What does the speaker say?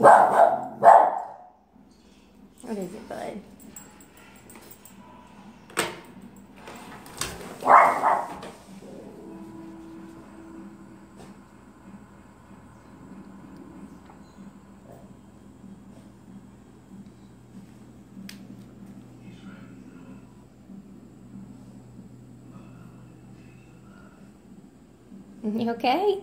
What is it, bud? You okay?